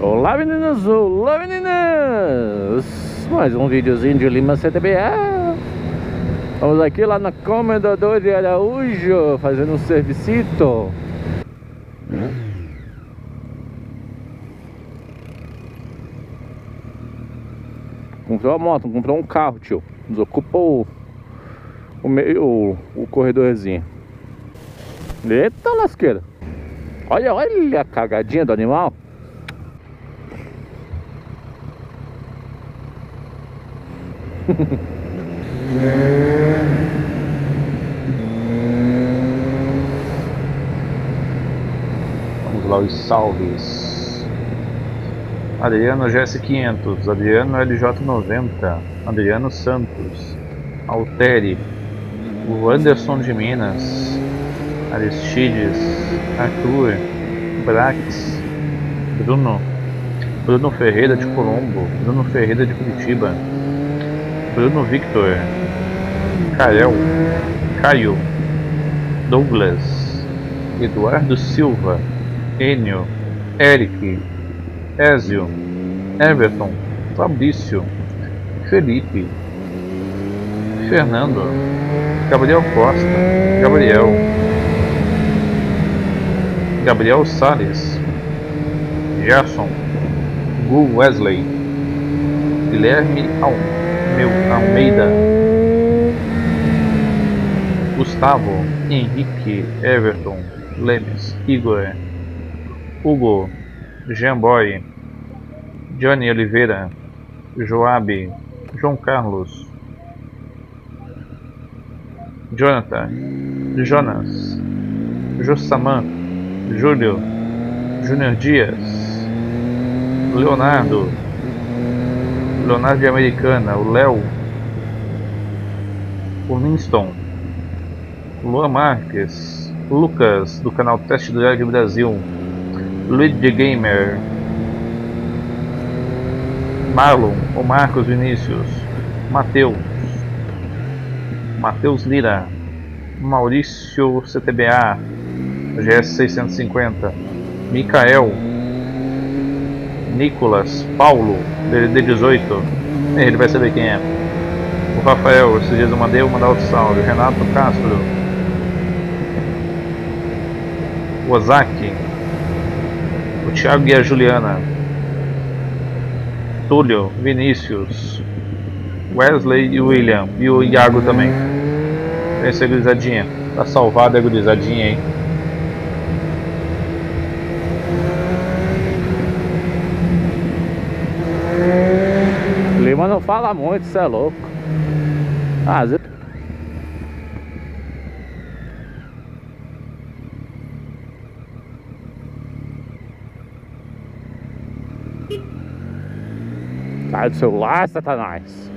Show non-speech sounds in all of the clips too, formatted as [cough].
Olá meninos, olá meninas! Mais um videozinho de Lima CTBA Vamos aqui lá na Comendador de Araújo Fazendo um servicito. Comprou uma moto, comprou um carro tio. Desocupa o, meio, o, o corredorzinho. Eita lasqueira. Olha, olha a cagadinha do animal. [laughs] Vamos lá os salves. Adriano GS500, Adriano LJ90, Adriano Santos, Alteri, o Anderson de Minas, Aristides, Arthur, Brax, Bruno, Bruno Ferreira de Colombo, Bruno Ferreira de Curitiba, Bruno Victor, Kael, Caio, Douglas, Eduardo Silva, Enio, Eric, Ézio, Everton, Fabrício, Felipe, Fernando, Gabriel Costa, Gabriel, Gabriel Sales, Gerson, Gu Wesley, Guilherme Almeida. Gustavo, Henrique, Everton, Lemes, Igor, Hugo, Jamboy, Johnny Oliveira, Joab, João Carlos, Jonathan, Jonas, Josaman, Júlio, Júnior Dias, Leonardo, Leonardo de Americana, o Léo, o Winston, Luan Marques, Lucas, do canal Teste Drag Brasil, Luigi Gamer, Marlon, o Marcos Vinícius, Matheus, Matheus Lira, Maurício CTBA, GS 650, Micael, Nicolas, Paulo, DD 18, ele vai saber quem é. O Rafael, esses dias eu mandei, eu mandar outro salve. Renato Castro, Ozaki, o Thiago e a Juliana, Túlio, Vinícius, Wesley e William, e o Iago também. É a gurizadinha. Tá salvada a gurizadinha, hein? Lima não fala muito, você é louco. Às vezes... Sai do celular, Satanás.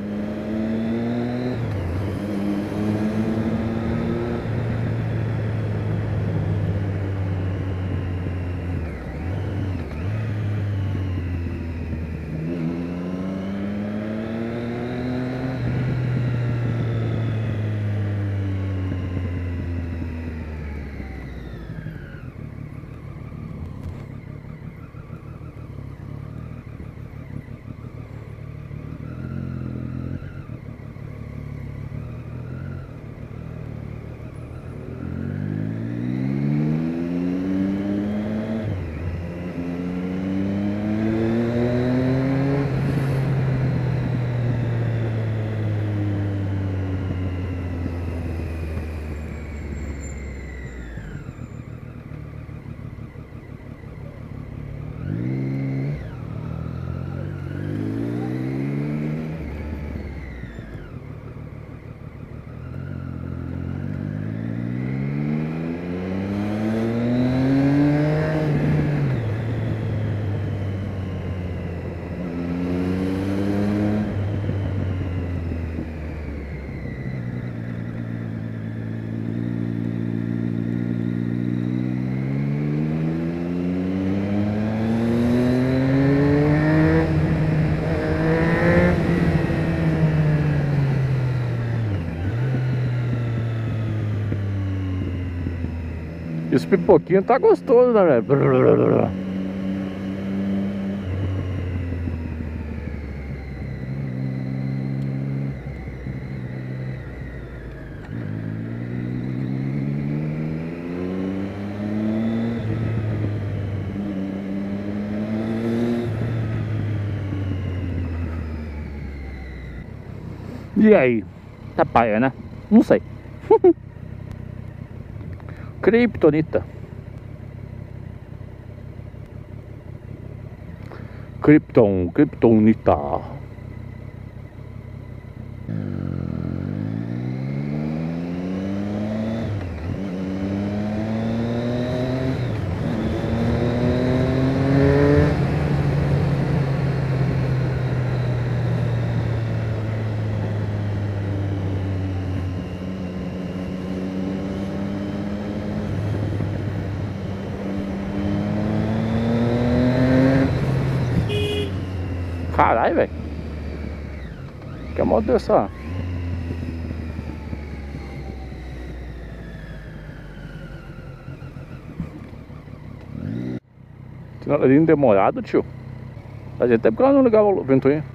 E os pipoquinhos tá gostoso, né, velho? E aí? Tá paia, né? Não sei. Kryptonita. Krypton, Kryptonita. Caralho, velho. Que moto dessa? Sinalezinho demorado, tio. Fazia tempo que ela não ligava o ventoinha.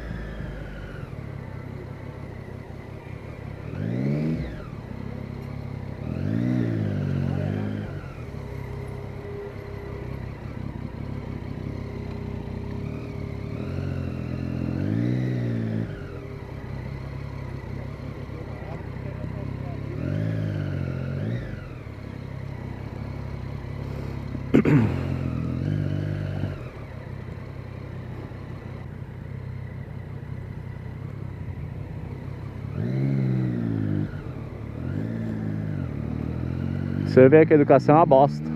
Você vê que a educação é uma bosta.